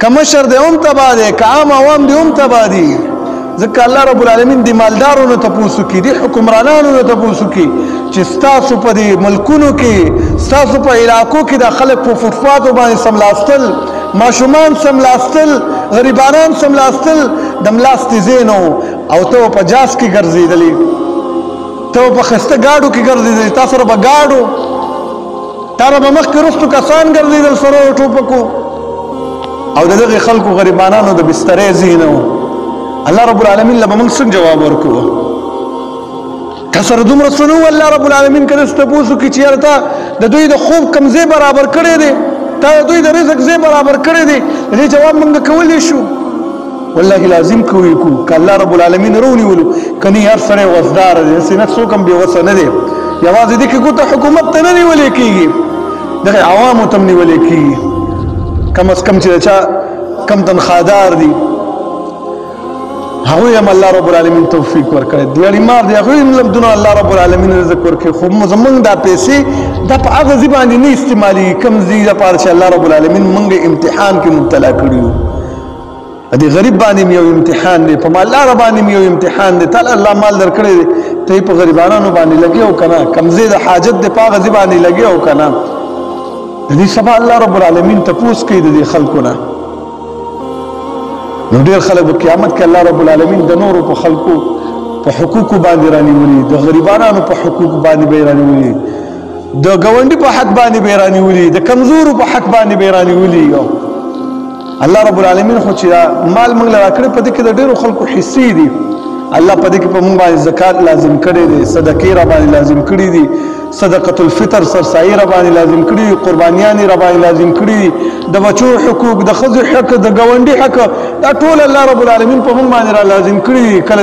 که مشر دی هم تبا دی که عام عوام دی هم تبا دی ځکه الله رب العالمین د مالدارو نه تپوسو کې د حکمرانانو نه تپوسو کې چې ستاسو په دې ملکونو کې ستاسو په علاقو کې د خلک په فوټپاتو باندې سملاستل ماشومان سملاستل غریبانان سملاستل د ملاستې زینو او ته په جاس کې ګرځېدلې ته په خسته گاډو کې ګرځېدلې تاسو رب گاډو تر به مخکې رستو کسان ګرځېدل سره یو ټوپکو او د دغه خلکو غریبانانو د بسترې زینه و الله رب العالمین له موږ څنګه جواب ورکوه تاسو دومره سنو الله رب العالمین کله ستپوسو کې چیرته د دوی د خوب کمزې برابر کړي دي تا دوی د رزق زې برابر کړي دي دې جواب موږ کولې شو والله لازم کوي کو کله رب العالمین رونی ولو کني هر سره وسدار دي سینه څوک هم به وسه نه دي یوازې دې کې ګوته حکومت ته نه نیول کېږي دغه عوامو ته نیول کېږي کم از کم چې چا کم تنخوادار دي هغه هم الله رب العالمین توفیق ورکړي دی اړي مار دی هغه هم لم دونه الله رب العالمین رزق ورکړي خو زمونږ دا پیسې د په هغه ځی باندې نه استعمالي کم ځی د پاره چې الله رب العالمین مونږه امتحان کې مبتلا کړیو په دې غریب باندې یو امتحان دی په مال لار باندې یو امتحان دی تعالی الله مال درکړي ته په غریبانو باندې لګي او کنه کمزې د حاجت د پاغه ځی باندې لګي او کنه دې سبا الله رب العالمین ته پوس کوي د خلکو نه نو ډیر خلک په قیامت کې الله رب العالمین د نورو په خلکو په حقوق باندې رانیولي د غریبانو په حقوق باندې به رانیولي د ګوندی په حق باندې به رانیولي د کمزورو په حق باندې به رانیولي الله رب العالمین خو چې مال موږ لرا کړی په دې کې د ډیرو خلکو حصې دي الله په دې کې په موږ باندې زکات لازم کړی دی صدقې را باندې لازم کړی دی صدقه الفطر سرسایي را باندې لازم کړی دی قربانیان را باندې لازم کړی دی د بچو حقوق د خځو حق د ګاونډي حق دا ټول الله رب العالمین په موږ باندې را لازم کړی کله